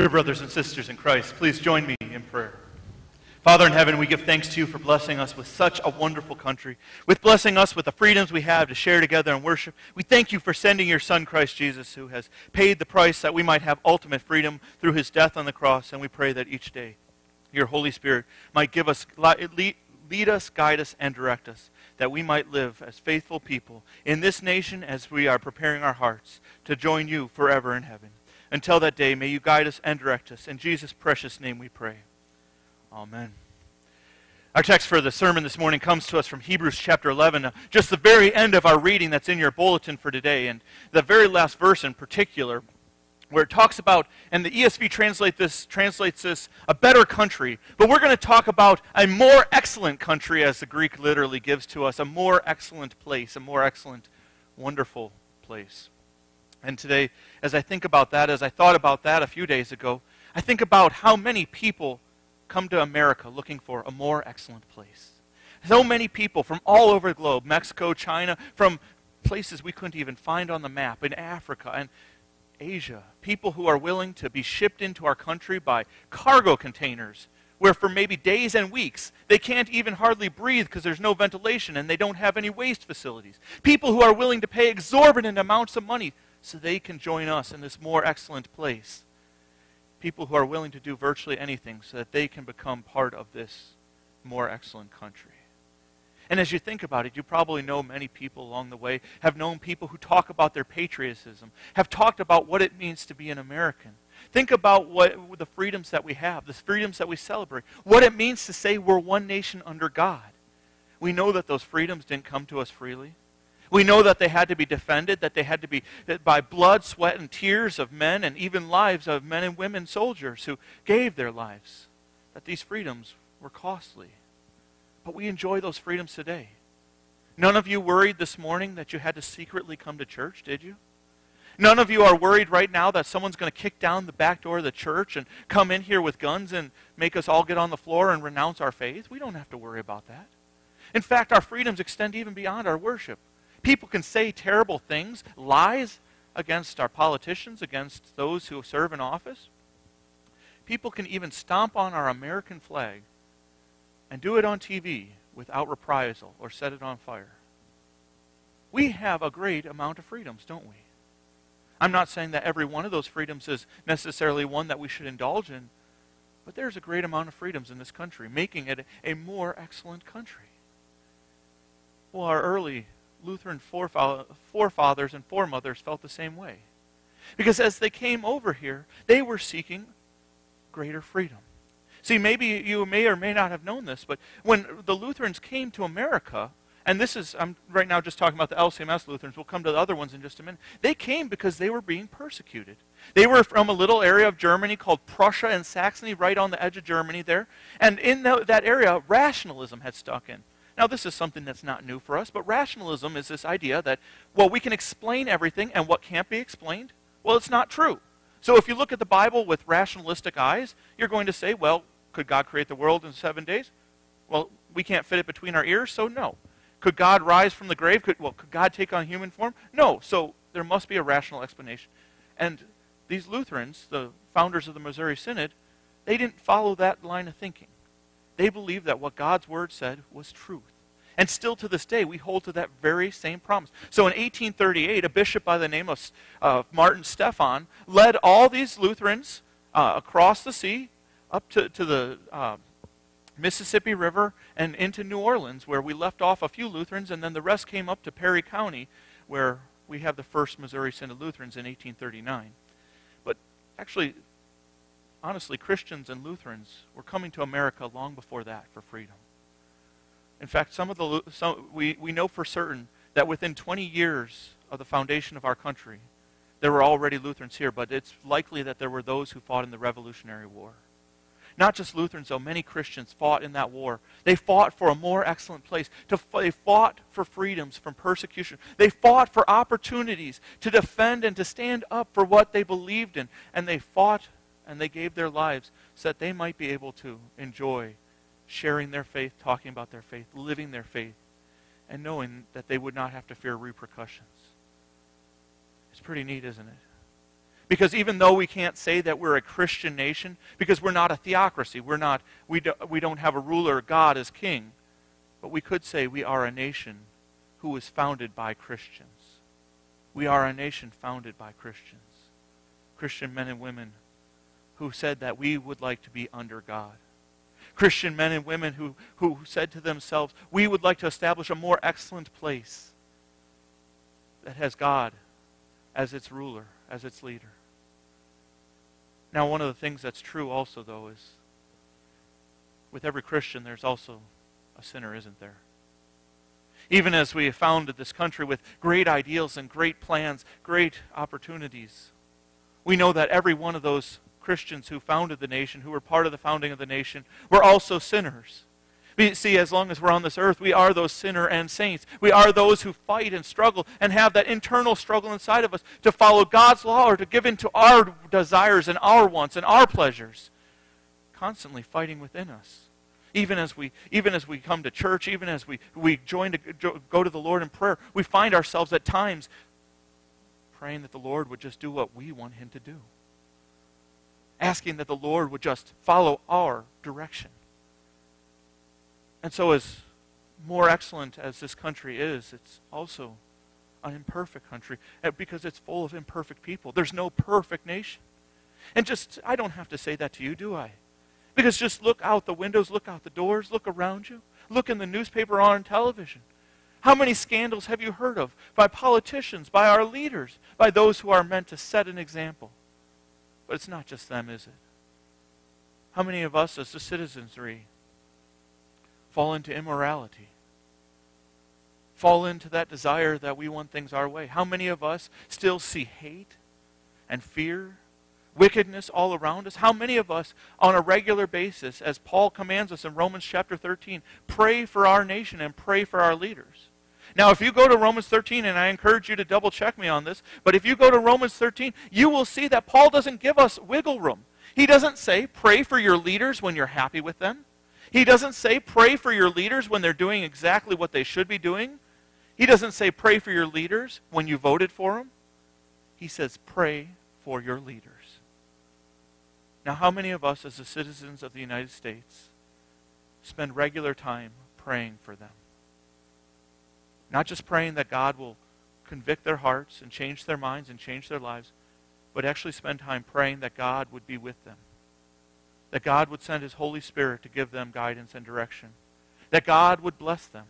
Dear brothers and sisters in Christ, please join me in prayer. Father in heaven, we give thanks to you for blessing us with such a wonderful country, with blessing us with the freedoms we have to share together and worship. We thank you for sending your Son, Christ Jesus, who has paid the price that we might have ultimate freedom through his death on the cross. And we pray that each day your Holy Spirit might give us, lead us, guide us, and direct us, that we might live as faithful people in this nation as we are preparing our hearts to join you forever in heaven. Until that day, may you guide us and direct us. In Jesus' precious name we pray. Amen. Our text for the sermon this morning comes to us from Hebrews chapter 11, uh, just the very end of our reading that's in your bulletin for today. And the very last verse in particular, where it talks about, and the ESV translate this, translates this, a better country. But we're going to talk about a more excellent country, as the Greek literally gives to us, a more excellent place, a more excellent, wonderful place. And today, as I think about that, as I thought about that a few days ago, I think about how many people come to America looking for a more excellent place. So many people from all over the globe Mexico, China, from places we couldn't even find on the map, in Africa and Asia. People who are willing to be shipped into our country by cargo containers, where for maybe days and weeks they can't even hardly breathe because there's no ventilation and they don't have any waste facilities. People who are willing to pay exorbitant amounts of money so they can join us in this more excellent place. People who are willing to do virtually anything so that they can become part of this more excellent country. And as you think about it, you probably know many people along the way, have known people who talk about their patriotism, have talked about what it means to be an American. Think about what the freedoms that we have, the freedoms that we celebrate, what it means to say we're one nation under God. We know that those freedoms didn't come to us freely. We know that they had to be defended, that they had to be by blood, sweat, and tears of men, and even lives of men and women soldiers who gave their lives, that these freedoms were costly. But we enjoy those freedoms today. None of you worried this morning that you had to secretly come to church, did you? None of you are worried right now that someone's going to kick down the back door of the church and come in here with guns and make us all get on the floor and renounce our faith. We don't have to worry about that. In fact, our freedoms extend even beyond our worship. People can say terrible things, lies against our politicians, against those who serve in office. People can even stomp on our American flag and do it on TV without reprisal or set it on fire. We have a great amount of freedoms, don't we? I'm not saying that every one of those freedoms is necessarily one that we should indulge in, but there's a great amount of freedoms in this country, making it a more excellent country. Well, our early Lutheran forefathers and foremothers felt the same way. Because as they came over here, they were seeking greater freedom. See, maybe you may or may not have known this, but when the Lutherans came to America, and this is, I'm right now just talking about the LCMS Lutherans, we'll come to the other ones in just a minute. They came because they were being persecuted. They were from a little area of Germany called Prussia and Saxony, right on the edge of Germany there. And in that area, rationalism had stuck in. Now, this is something that's not new for us, but rationalism is this idea that, well, we can explain everything, and what can't be explained, well, it's not true. So if you look at the Bible with rationalistic eyes, you're going to say, well, could God create the world in seven days? Well, we can't fit it between our ears, so no. Could God rise from the grave? Could, well, could God take on human form? No. So there must be a rational explanation. And these Lutherans, the founders of the Missouri Synod, they didn't follow that line of thinking. They believed that what God's word said was truth. And still to this day, we hold to that very same promise. So in 1838, a bishop by the name of uh, Martin Stephan led all these Lutherans uh, across the sea up to, to the uh, Mississippi River and into New Orleans, where we left off a few Lutherans, and then the rest came up to Perry County, where we have the first Missouri Synod Lutherans in 1839. But actually, honestly, Christians and Lutherans were coming to America long before that for freedom. In fact, some of the some, we, we know for certain that within 20 years of the foundation of our country, there were already Lutherans here, but it's likely that there were those who fought in the Revolutionary War. Not just Lutherans, though, many Christians fought in that war. They fought for a more excellent place. To, they fought for freedoms from persecution. They fought for opportunities to defend and to stand up for what they believed in. And they fought and they gave their lives so that they might be able to enjoy sharing their faith, talking about their faith, living their faith, and knowing that they would not have to fear repercussions. It's pretty neat, isn't it? Because even though we can't say that we're a Christian nation, because we're not a theocracy, we're not, we, do, we don't have a ruler, God as king, but we could say we are a nation who was founded by Christians. We are a nation founded by Christians. Christian men and women who said that we would like to be under God. Christian men and women who, who said to themselves, we would like to establish a more excellent place that has God as its ruler, as its leader. Now, one of the things that's true also, though, is with every Christian, there's also a sinner, isn't there? Even as we have founded this country with great ideals and great plans, great opportunities, we know that every one of those Christians who founded the nation, who were part of the founding of the nation, were also sinners. We see, as long as we're on this earth, we are those sinner and saints. We are those who fight and struggle and have that internal struggle inside of us to follow God's law or to give in to our desires and our wants and our pleasures. Constantly fighting within us. Even as we, even as we come to church, even as we, we join to go to the Lord in prayer, we find ourselves at times praying that the Lord would just do what we want Him to do asking that the Lord would just follow our direction. And so, as more excellent as this country is, it's also an imperfect country eh, because it's full of imperfect people. There's no perfect nation. And just, I don't have to say that to you, do I? Because just look out the windows, look out the doors, look around you, look in the newspaper or on television. How many scandals have you heard of by politicians, by our leaders, by those who are meant to set an example? But it's not just them, is it? How many of us as the citizenry fall into immorality? Fall into that desire that we want things our way? How many of us still see hate and fear, wickedness all around us? How many of us, on a regular basis, as Paul commands us in Romans chapter 13, pray for our nation and pray for our leaders? Now, if you go to Romans 13, and I encourage you to double check me on this, but if you go to Romans 13, you will see that Paul doesn't give us wiggle room. He doesn't say, pray for your leaders when you're happy with them. He doesn't say, pray for your leaders when they're doing exactly what they should be doing. He doesn't say, pray for your leaders when you voted for them. He says, pray for your leaders. Now, how many of us, as the citizens of the United States, spend regular time praying for them? Not just praying that God will convict their hearts and change their minds and change their lives, but actually spend time praying that God would be with them. That God would send His Holy Spirit to give them guidance and direction. That God would bless them.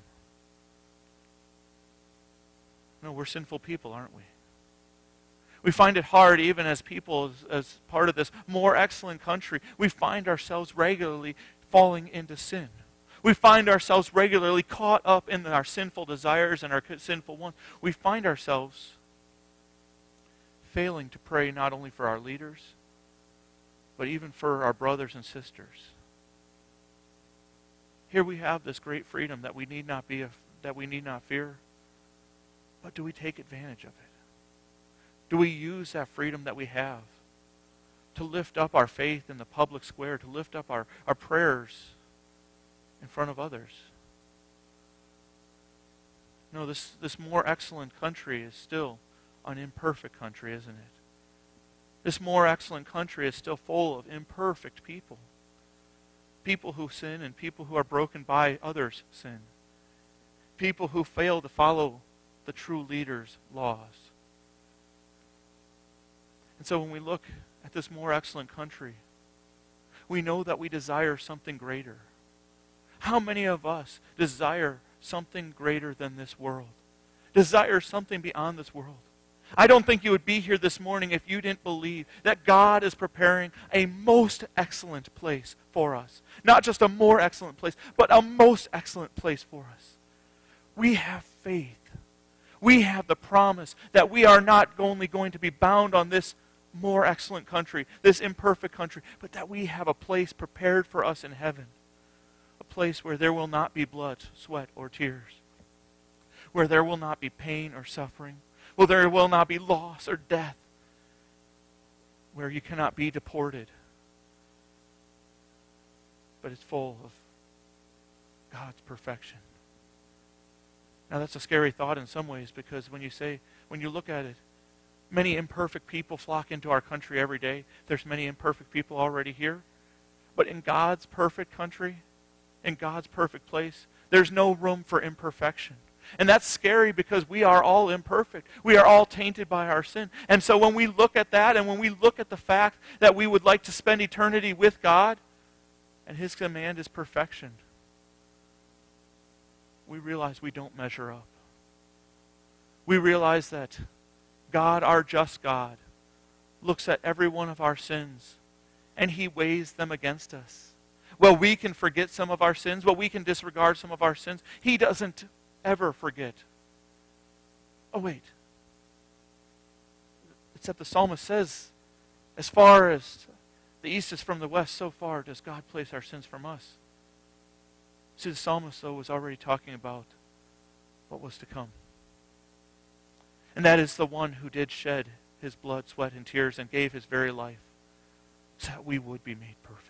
No, we're sinful people, aren't we? We find it hard, even as people, as, as part of this more excellent country, we find ourselves regularly falling into sin we find ourselves regularly caught up in our sinful desires and our sinful wants. We find ourselves failing to pray not only for our leaders, but even for our brothers and sisters. Here we have this great freedom that we need not be that we need not fear. But do we take advantage of it? Do we use that freedom that we have to lift up our faith in the public square, to lift up our, our prayers in front of others. No, this, this more excellent country is still an imperfect country, isn't it? This more excellent country is still full of imperfect people. People who sin and people who are broken by others' sin. People who fail to follow the true leader's laws. And so when we look at this more excellent country, we know that we desire something greater. How many of us desire something greater than this world? Desire something beyond this world? I don't think you would be here this morning if you didn't believe that God is preparing a most excellent place for us. Not just a more excellent place, but a most excellent place for us. We have faith. We have the promise that we are not only going to be bound on this more excellent country, this imperfect country, but that we have a place prepared for us in heaven place where there will not be blood, sweat, or tears, where there will not be pain or suffering, where there will not be loss or death, where you cannot be deported. But it's full of God's perfection. Now, that's a scary thought in some ways because when you say, when you look at it, many imperfect people flock into our country every day. There's many imperfect people already here. But in God's perfect country, in God's perfect place, there's no room for imperfection. And that's scary because we are all imperfect. We are all tainted by our sin. And so when we look at that and when we look at the fact that we would like to spend eternity with God, and His command is perfection, we realize we don't measure up. We realize that God, our just God, looks at every one of our sins and He weighs them against us. Well, we can forget some of our sins, well, we can disregard some of our sins. He doesn't ever forget. Oh, wait. Except the psalmist says, as far as the east is from the west, so far does God place our sins from us. See, the psalmist, though, was already talking about what was to come. And that is the one who did shed his blood, sweat, and tears and gave his very life so that we would be made perfect.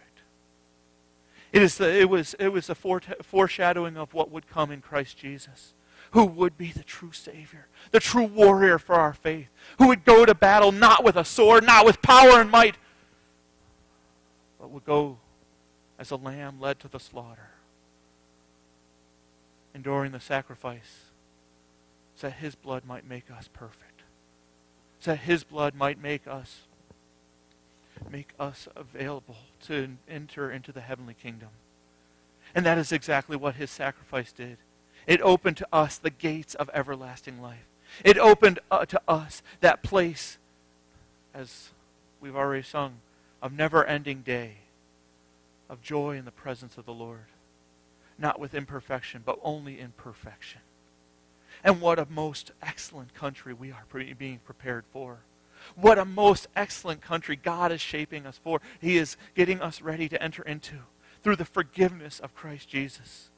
It, is the, it was, it was a foreshadowing of what would come in Christ Jesus, who would be the true Savior, the true warrior for our faith, who would go to battle not with a sword, not with power and might, but would go as a lamb led to the slaughter, enduring the sacrifice, so that his blood might make us perfect, so that his blood might make us make us available to enter into the heavenly kingdom. And that is exactly what his sacrifice did. It opened to us the gates of everlasting life. It opened uh, to us that place, as we've already sung, of never ending day, of joy in the presence of the Lord. Not with imperfection, but only in perfection. And what a most excellent country we are being prepared for. What a most excellent country God is shaping us for. He is getting us ready to enter into through the forgiveness of Christ Jesus.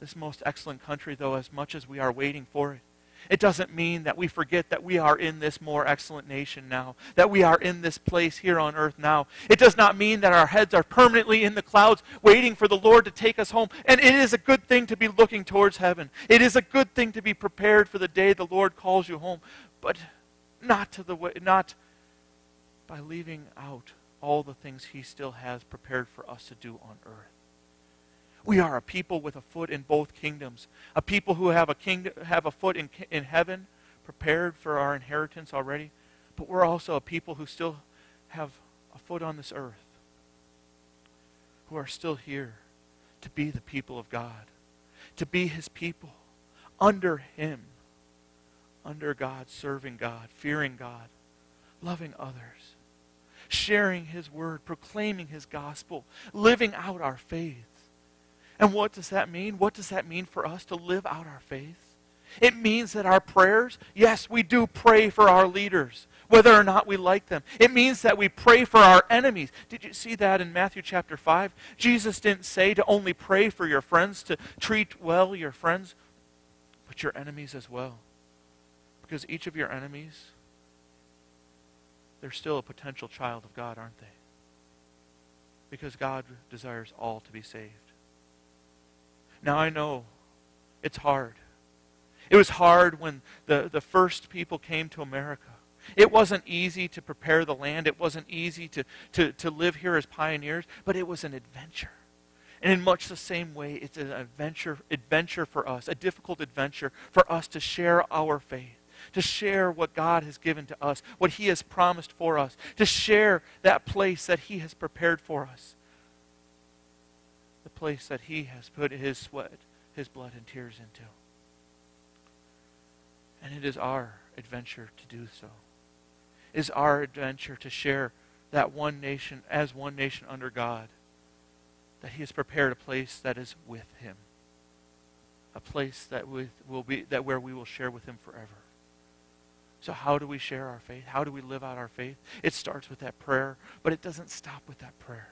This most excellent country, though, as much as we are waiting for it, it doesn't mean that we forget that we are in this more excellent nation now, that we are in this place here on earth now. It does not mean that our heads are permanently in the clouds waiting for the Lord to take us home. And it is a good thing to be looking towards heaven. It is a good thing to be prepared for the day the Lord calls you home. But not to the way, not by leaving out all the things he still has prepared for us to do on earth. We are a people with a foot in both kingdoms, a people who have a kingdom, have a foot in, in heaven, prepared for our inheritance already, but we're also a people who still have a foot on this earth, who are still here to be the people of God, to be his people under him under God, serving God, fearing God, loving others, sharing His word, proclaiming His gospel, living out our faith. And what does that mean? What does that mean for us to live out our faith? It means that our prayers, yes, we do pray for our leaders, whether or not we like them. It means that we pray for our enemies. Did you see that in Matthew chapter 5? Jesus didn't say to only pray for your friends, to treat well your friends, but your enemies as well. Because each of your enemies, they're still a potential child of God, aren't they? Because God desires all to be saved. Now I know it's hard. It was hard when the, the first people came to America. It wasn't easy to prepare the land. It wasn't easy to, to, to live here as pioneers, but it was an adventure. And in much the same way, it's an adventure, adventure for us, a difficult adventure for us to share our faith to share what God has given to us, what He has promised for us, to share that place that He has prepared for us, the place that He has put His sweat, His blood, and tears into. And it is our adventure to do so. It is our adventure to share that one nation as one nation under God, that He has prepared a place that is with Him, a place that with, will be that where we will share with Him forever. So, how do we share our faith? How do we live out our faith? It starts with that prayer, but it doesn't stop with that prayer.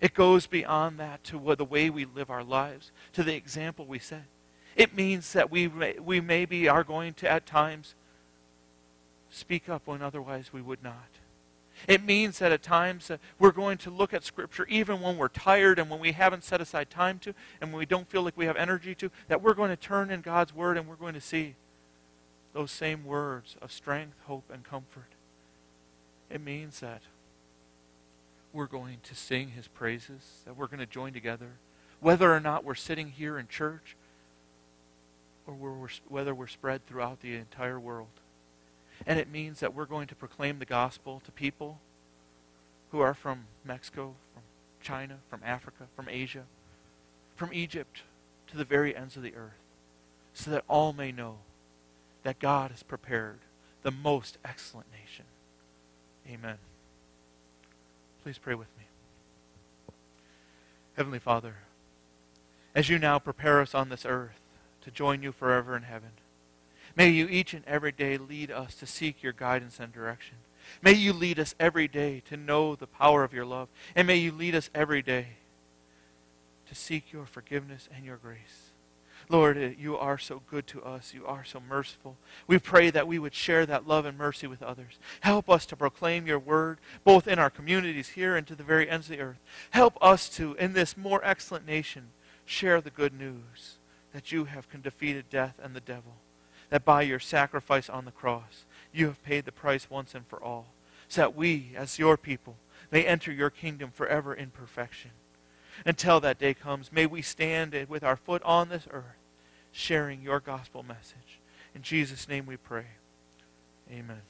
It goes beyond that to the way we live our lives, to the example we set. It means that we, we maybe are going to, at times, speak up when otherwise we would not. It means that at times uh, we're going to look at Scripture even when we're tired and when we haven't set aside time to, and when we don't feel like we have energy to, that we're going to turn in God's Word and we're going to see those same words of strength, hope, and comfort. It means that we're going to sing his praises, that we're going to join together, whether or not we're sitting here in church or we're, whether we're spread throughout the entire world. And it means that we're going to proclaim the gospel to people who are from Mexico, from China, from Africa, from Asia, from Egypt to the very ends of the earth, so that all may know that God has prepared the most excellent nation. Amen. Please pray with me. Heavenly Father, as you now prepare us on this earth to join you forever in heaven, may you each and every day lead us to seek your guidance and direction. May you lead us every day to know the power of your love. And may you lead us every day to seek your forgiveness and your grace. Lord, uh, you are so good to us. You are so merciful. We pray that we would share that love and mercy with others. Help us to proclaim your word, both in our communities here and to the very ends of the earth. Help us to, in this more excellent nation, share the good news that you have defeated death and the devil, that by your sacrifice on the cross, you have paid the price once and for all, so that we, as your people, may enter your kingdom forever in perfection until that day comes. May we stand with our foot on this earth, sharing your gospel message. In Jesus' name we pray. Amen.